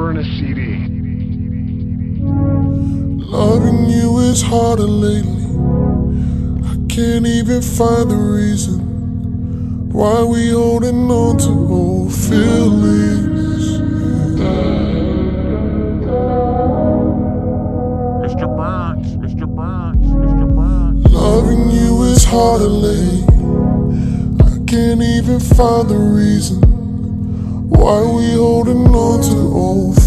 burn a CD. Loving you is harder lately. I can't even find the reason why we holding on to old feelings. Mr. Burns, Mr. Burns, Mr. Burns. Loving you is harder lately. I can't even find the reason why we holding on to old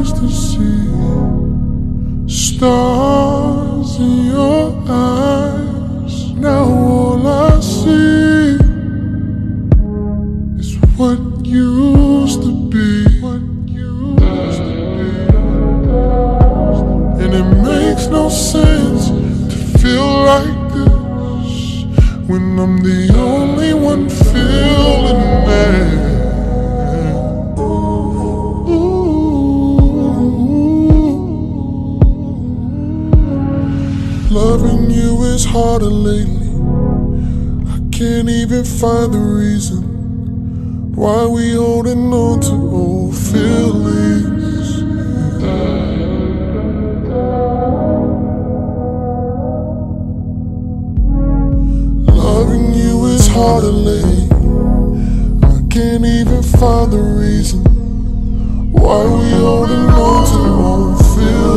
Used to see stars in your eyes. Now all I see is what used to be. What used to be. And it makes no sense to feel like this when I'm the only Loving you is harder lately. I can't even find the reason why we holding on to old feelings. Loving you is harder lately. I can't even find the reason why we holding on to old feelings.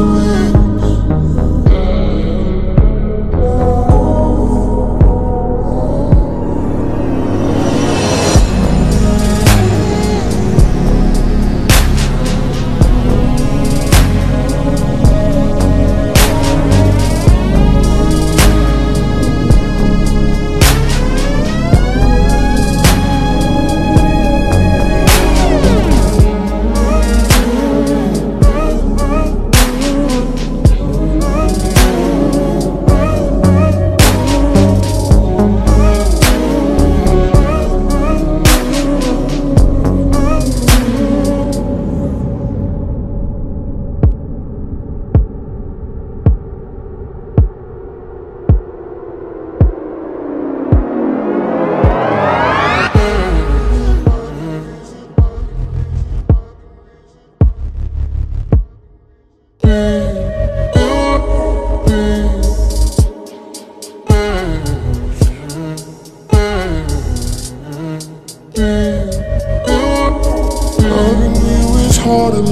Loving you harder.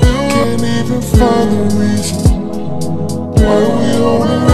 Can't even find the reason why we holding